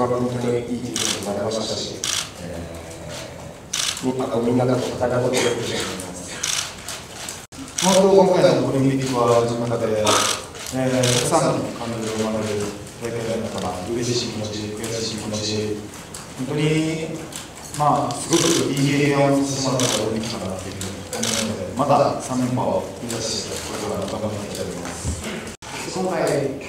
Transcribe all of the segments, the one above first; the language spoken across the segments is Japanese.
は本当にいい気分になれましたし、えー、あとみんなと戦うことができると思います。本当今回のオリンピックは自分の中で、えー、たくさんの感情を学べる大会だったから嬉しい気持ち、悔しい気持ち、本当にまあすごくいい経験をさせてもらったオリンピックかなというふうに思うので、また3連覇を目指してこれから頑張っていきたいと思います。今回、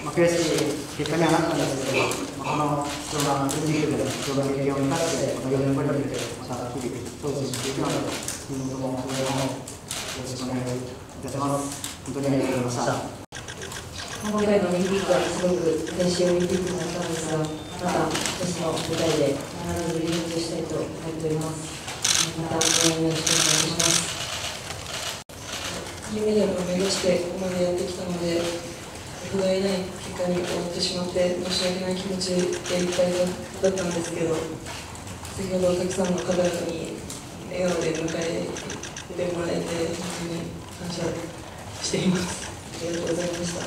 まあ、悔しい結果にはなったんですけど、まあ、この貴重なオリンピックで貴重な経験を生かして、この4年後に向けて、また日々、挑戦していくので、今後ともこれからもよろしくお願いいたします。本当にありがとうございました。今回のオリンピックはすごく嬉しいオリンピックになったんですが、また一つの舞台で必ずリベンジしたいと思っております。また応援よろしくお願いします。金メダルを目指してここまでやってきた、ない結果に終わってしまって申し訳ない気持ちでいっぱいだったんですけど、先ほどたくさんの方々に笑顔で迎えてもらえて、本当に感謝しています。ありがとうございました。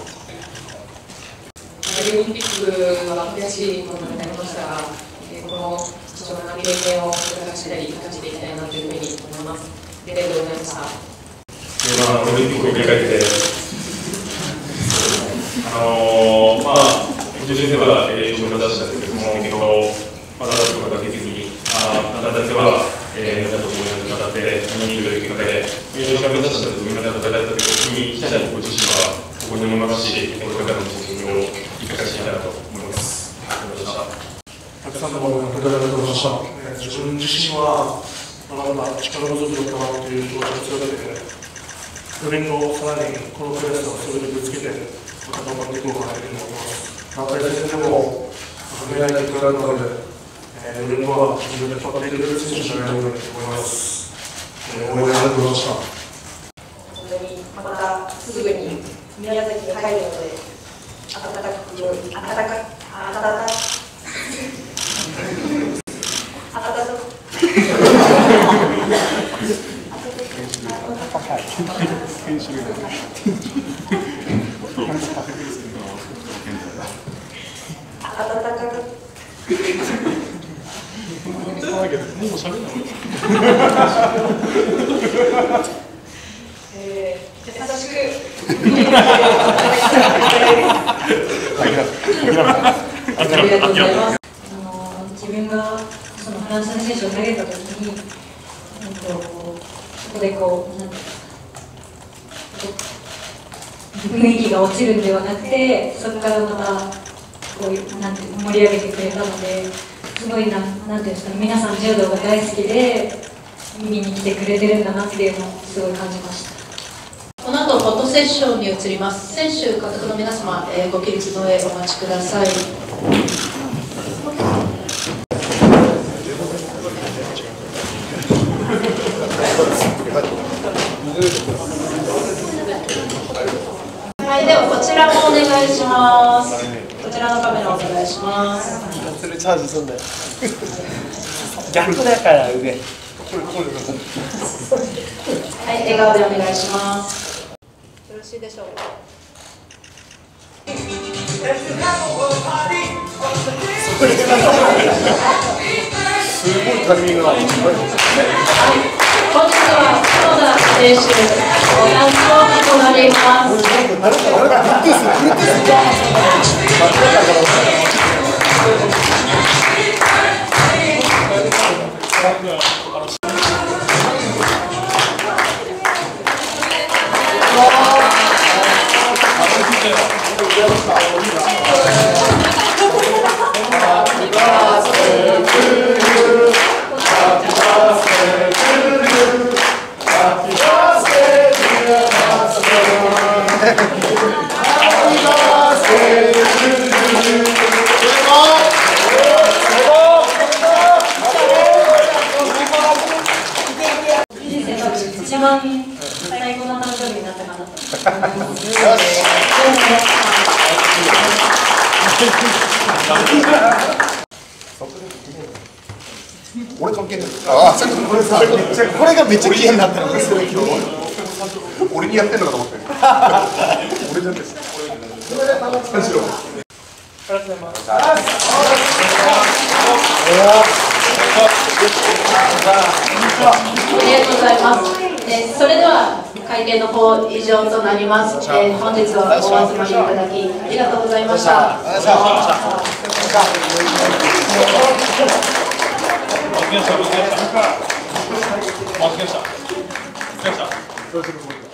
パリオリンピックは悔しいものになりましたが、えーこの貴重な経験を生かしたり、生かしていきたいなというふうに思います。ありがとうございました。まあ、オリンピックを振り返って、あのー、まあ、個人では、えー、自分が出したんですけども、結果を、まだ出すことができずに、ああ、なたでは、えー、みんなと応援に語って、見に行く結果で、優勝が目指したとみんなで戦ったときに、記者のご自身は、ここに思いますし、これからの責任を生かしていきたいなと思います。ありがとうございました。たくさんの応援をいただきありがとうございました。えー自分自身は、まだまだ力不足だったなという気持ちが強くて、4年後、さらにこの悔しさをそれでぶつけて、頑張っていこうかなと思います。団体戦でも、褒めない結果だったので、えー4年後は自分で引っ張っていける選手になれるように思います。えー応援ありがとうございました。本当にまたすぐに宮崎に帰るので暖かく暖かく暖かくえー、優しくありがとうございます。あの自分がそのフランスの選手を投げたときに、えっと、そこでこう、なんていうんですか雰囲気が落ちるんではなくて、そこからまたこういうなんて盛り上げてくれたので、すごいな、なんていうんですかね、皆さん柔道が大好きで、見に来てくれてるんだなっていうのをすごい感じました。この後、フォトセッションに移ります。選手、監督の皆様、えーご起立の上お待ちください。はい、ではこちらもお願いします。こちらのカメラお願いします。それチャージすんだよ逆だから上はい、笑顔でお願いします。よろしいでしょうか？すごいタイミングが。本日は黒田選手、おやつとなります。俺関係ない。ああ、さっきこれさ、これがめっちゃ嫌になったの。俺にやってんのかと思って。俺じゃないです。三四郎がとうございます。ありがとうございます。えーそれでは会見の方以上となります。えー本日はお集まりいただきありがとうございました。負けました、負けました。負けました。負けました。